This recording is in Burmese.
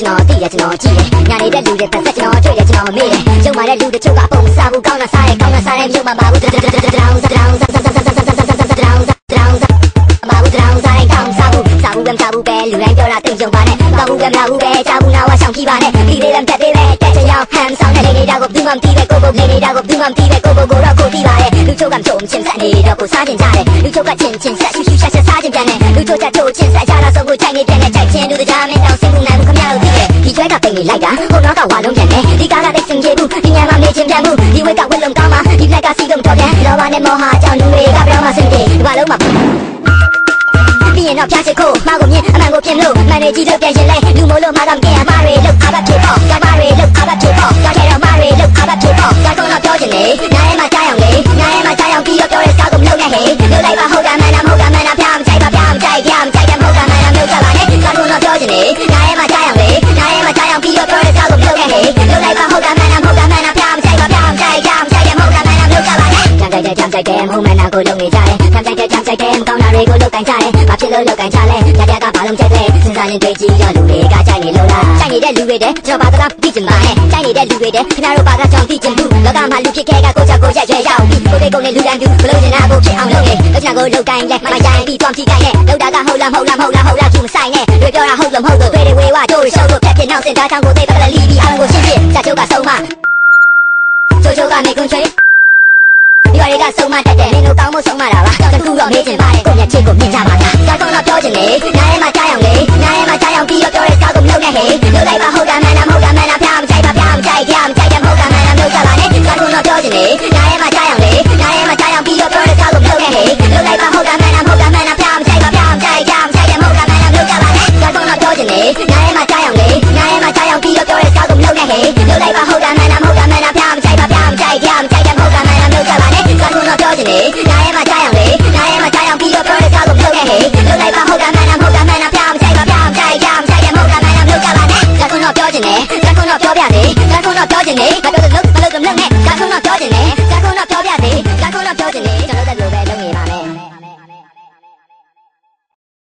ချင်တော့သိရချင်တော့ကြည့်ရညာနေတဲ့လူတွေပတ်သက်ချင်တော့တွေ့ရချင်တော့မေးတယ်ကျုံမာတဲ့လူတွေချုပ်ကပုံစားဘူးကောင်းတာစားတယ်ကောင်းတာစားတယ်မြို့မှာပါဘူးဒရောင်းစားဒရောင်းစားဒရောင်းစားဒရောင်းစားပါဘူးဒရောင်းစားတိုင်းကောင်းစားဘူးစားဘူးကံစားဘူးပဲလူတိုင်းပြောတာသိကြုံပါနဲ့ကောင်းဘူးကံလာဘူးပဲကြားဘူးနာဝဆောင်ကြည့်ပါနဲ့ဒီလေးလမ်းတက်သေးပဲတက်ချင်ရောက်ဟမ်ဆောင်တဲ့နေတာကိုဘူးမှမသိပဲကိုကိုနေနေတာကိုဘူးမှမသိပဲကိုကိုကိုတော့ကိုသိပါတယ်လူချုပ်ကချုံချင်ဆက်နေတော့ကိုစားချင်ကြတယ်လူချုပ်ကချင်ချင်ဆက်ရှူရှူရှာရှာစားချင်ပြန်တယ်လူချုပ်ကချိုးချင်ဆက်ရတာဆိုကိုချိန်နေပြန်တဲ့ချိန်ချင်းတို့ကြားမင်းတော့စိတ်ကူ ကျွဲကပိန်နေလိုက်တာဟိုနောက်ကဝါလုံးပြန်တယ်ဒီကားကတိတ်စင်ကြီးဘူးဒီညမှာမေးချင်းပြန်ဘူးဒီဝက်ကဝက်လုံးကောင်းမှာဒီလက်ကစီတော့တော့ပြန်လောဘနဲ့မောဟကြောင့်လူတွေကပြောင်းမှစင်တယ်ဒီဘာလုံးမှာပြီးရင်တော့ဖျားချစ်ကိုမကိုမြင်အမှန်ကိုပြင်လို့မန်နေကြီးလို့ပြန်ရင်လဲလူမိုးလို့မကမကင်အမတွေလို့အားဘဖြစ်ပေါ့ကမတွေလို့အားဘဖြစ်ပေါ့ကဲတော့မတွေလို့အားဘဖြစ်ပေါ့ကဲတော့ပြောချင်လေ နဲ့ကြမ်းကြိုက်တယ်ကြမ်းကြိုက်တယ်မဟုတ်မှန်တာကိုလုပ်နေကြတယ်ကြမ်းကြိုက်တယ်ကြမ်းကြိုက်တယ်မကောင်းတာတွေကိုလုပ်ကန်ကြတယ်ဘာဖြစ်လို့လုပ်ကန်ကြလဲကြကြကဘာလုံးကြက်လဲစဉ်းစားရင်တွေ့ကြည့်ရလူတွေကကြိုက်နေလို့လားကြိုက်နေတဲ့လူတွေတဲ့ကျွန်တော်ဘာသာသိချင်ပါနဲ့ကြိုက်နေတဲ့လူတွေတဲ့ခင်ဗျားတို့ဘာသာကြောင့်သိချင်ဘူးလောကမှာလူဖြစ်ခဲ့ကကိုချက်ကိုရက်ရွယ်ရောက်ပြီးကိုယ်ကိုယ်နဲ့လူတန်းသူမလို့ချင်တာကိုဖြစ်အောင်လုပ်နေလက်ချာကိုလုပ်ကိုင်းလဲမရိုင်းပြီးသွားကြည့်ကိုင်းနဲ့လောက်တာကဟုတ်လားမဟုတ်လားမဟုတ်လားဟုတ်လားကျူမဆိုင်နဲ့တွေပြောတာဟုတ်လို့မဟုတ်လို့တွေဝေဝါတို့ရှုပ်လို့ဖြတ်ပြနောက်စင်သားချောင်းကိုသိပကလလီပြီးအောင်ကိုရှင်းပြချက်ချုပ်ကဆုံးမချိုးချိုးကနေကုန်ချွေ ဆုံးမတတ်တဲ့မင်းတို့ကောင်းမှုဆုံးမတာပါကတူတော့မေးချင်ပါတယ်ကိုမျက်ချစ်ကိုမြင်ကြပါလားကောင်းကောင်းတော့ပြောချင်လေနားထဲမှာကြားရောက်လေနားထဲမှာကြားရောက်ပြီးတော့ပြောတဲ့စကားကိုမလုပ်နဲ့ဟေးလုပ်လိုက်ပါဟုတ်တာမှ about building